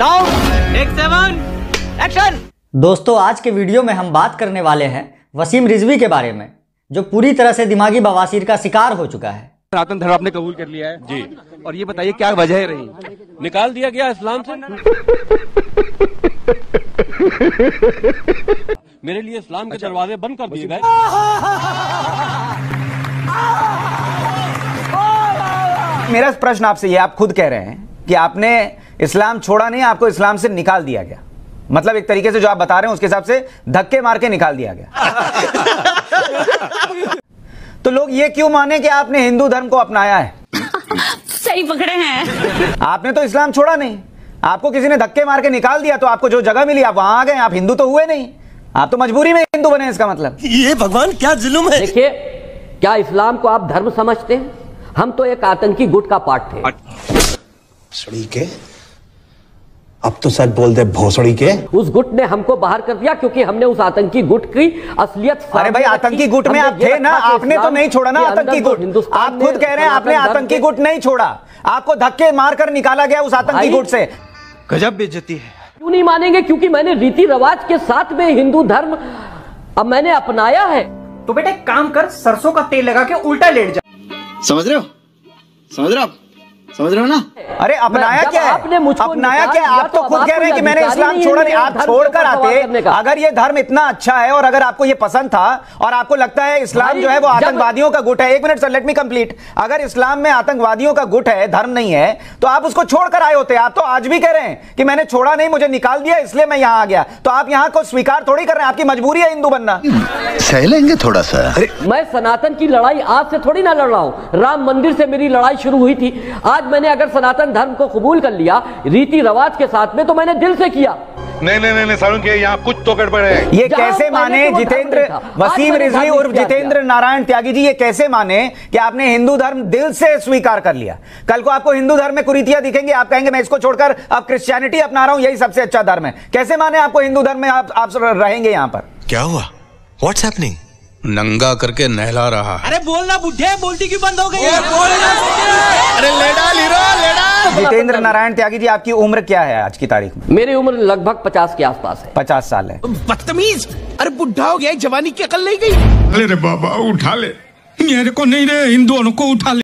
Sound take seven action दोस्तों आज के वीडियो में हम बात करने वाले हैं वसीम रिजवी के बारे में जो पूरी तरह से दिमागी बवासीर का शिकार हो चुका है। सनातन धर्म आपने कबूल कर लिया है। जी। और ये बताइए क्या वजह रही? निकाल दिया गया इस्लाम से। मेरे लिए इस्लाम के दरवाजे बंद कर दिए गए। मेरा प्रश्न आपसे ये आप खुद कह रहे हैं कि आपने इस्लाम छोड़ा नहीं आपको इस्लाम से निकाल दिया गया। मतलब एक तरीके से जो आप बता रहे हैं उसके हिसाब से धक्के मार के निकाल दिया गया। तो लोग ये क्यों माने कि आपने हिंदू धर्म को अपनाया है? सही पकड़े हैं। आपने तो इस्लाम छोड़ा नहीं। आपको किसी ने धक्के मार के निकाल दिया तो आपको जो जगह मिली आप वहाँ आ गए आप हिंदू तो हुए नहीं। आप तो मजबूरी में हिंदू बने इसका मतलब। ये भगवान क्या जुलुम है? देखिए क्या इस्लाम को आप धर्म समझते हैं? हम तो एक आतंकी गुट का पार्ट थे। भोसड़ी के? अब तो सच बोल दे भोसड़ी के। उस गुट ने हमको बाहर कर दिया क्योंकि हमने उस आतंकी गुट की असलियत अरे भाई आतंकी गुट में आप थे ना आपने तो नहीं छोड़ा ना आतंकी तो गुट। आप खुद कह रहे हैं आपने आतंकी गुट नहीं छोड़ा। आपको धक्के मारकर निकाला गया उस आतंकी गुट से। गजब बेइज्जती है। क्यों नहीं मानेंगे? क्योंकि मैंने रीति रिवाज के साथ में हिंदू धर्म अब मैंने अपनाया है। तो बेटे काम कर सरसों का तेल लगा के उल्टा लेट जा। समझ रहे हो? समझ रहे हो समझ रहे हो ना? अरे अपनाया क्या है? आपने मुझको अपनाया क्या है? आप तो तो खुद कह रहे हैं कि मैंने इस्लाम छोड़ा नहीं आप धर्म छोड़ कर आते। का। अगर ये धर्म इतना अच्छा है और अगर आपको ये पसंद था और आपको लगता है इस्लाम जो है वो आतंकवादियों का गुट है एक minute sir let me complete अगर इस्लाम में आतंकवादियों का गुट है धर्म नहीं है तो आप उसको छोड़कर आए होते। आप तो आज भी कह रहे हैं कि मैंने छोड़ा नहीं मुझे निकाल दिया इसलिए मैं यहाँ आ गया। तो आप यहाँ को स्वीकार थोड़ी कर रहे हैं? आपकी मजबूरी है हिंदू बनना। सह लेंगे थोड़ा सा। मैं सनातन की लड़ाई आज से थोड़ी ना लड़ रहा हूँ। राम मंदिर से मेरी लड़ाई शुरू हुई थी। आज मैंने अगर सनातन धर्म को कबूल कर लिया रीति रिवाज के साथ में तो मैंने दिल से किया। नहीं नहीं नहीं, नहीं सारुण के यहाँ कुछ तो गड़बड़ है। ये कैसे माने तो जितेंद्र वसीम रिजवी उर्फ़ जितेंद्र नारायण त्यागी जी ये कैसे माने कि आपने हिंदू धर्म दिल से स्वीकार कर लिया? कल को आपको हिंदू धर्म में कुरीतियाँ दिखेंगी आप कहेंगे मैं इसको छोड़कर अब क्रिश्चियनिटी अपना रहा हूँ यही सबसे अच्छा धर्म है। कैसे माने आपको हिंदू धर्म में आप आप रहेंगे यहाँ पर? क्या हुआ? व्हाट्स हैपनिंग नंगा करके नहला रहा है। अरे बोलना बुढ़े बोलती क्यों बंद हो गई अरे लेडा लीरो लेडा। जितेंद्र नारायण त्यागी जी आपकी उम्र क्या है आज की तारीख में? मेरी उम्र लगभग पचास के आसपास है। पचास साल है। बदतमीज। अरे बुढ़ा हो गया जवानी की अकल नहीं गई। अरे बाबा उठा ले। मेरे को नहीं रे इन दोनों को उठा ले।